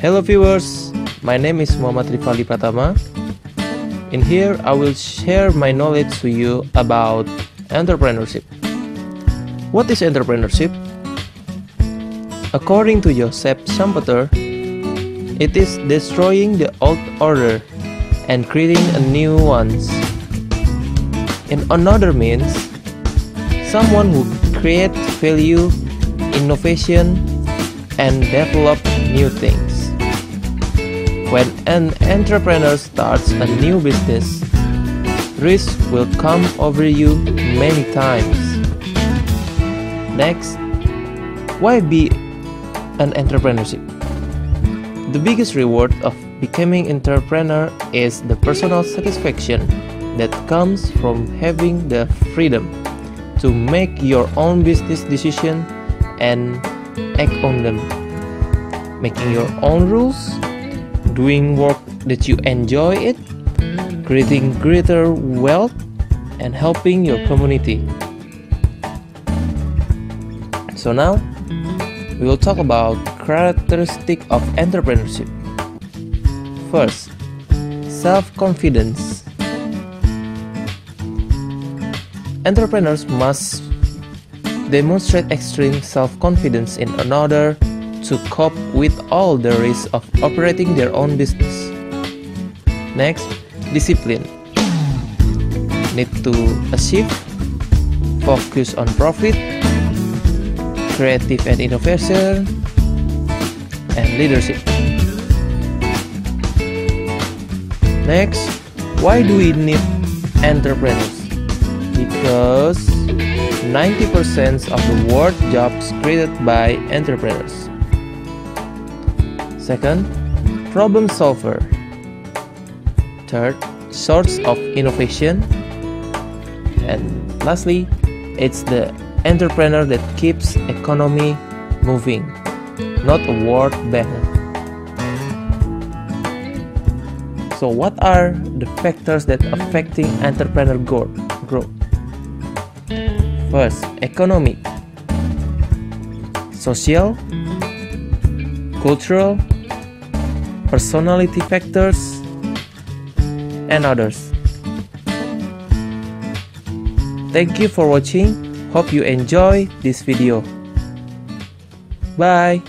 Hello viewers, my name is Muhammad Rifali Pratama. In here, I will share my knowledge to you about entrepreneurship. What is entrepreneurship? According to Joseph Schumpeter, it is destroying the old order and creating a new ones. In another means, someone who creates value, innovation, and develop new things. When an entrepreneur starts a new business, risk will come over you many times. Next, why be an entrepreneurship. The biggest reward of becoming entrepreneur is the personal satisfaction that comes from having the freedom to make your own business decision and act on them. Making your own rules, doing work that you enjoy it, creating greater wealth and helping your community. So now we will talk about characteristic of entrepreneurship. First, self-confidence. Entrepreneurs must demonstrate extreme self-confidence in order to cope with all the risks of operating their own business. Next, discipline. Need to achieve, focus on profit, creative and innovation, and leadership. Next, why do we need entrepreneurs? Because 90% of the world jobs created by entrepreneurs. Second, problem solver. Third, source of innovation. And lastly, it's the entrepreneur that keeps economy moving, not a world banner. So what are the factors that affecting entrepreneur growth? First, economic, social, cultural, personality factors, and others. Thank you for watching. Hope you enjoy this video. Bye.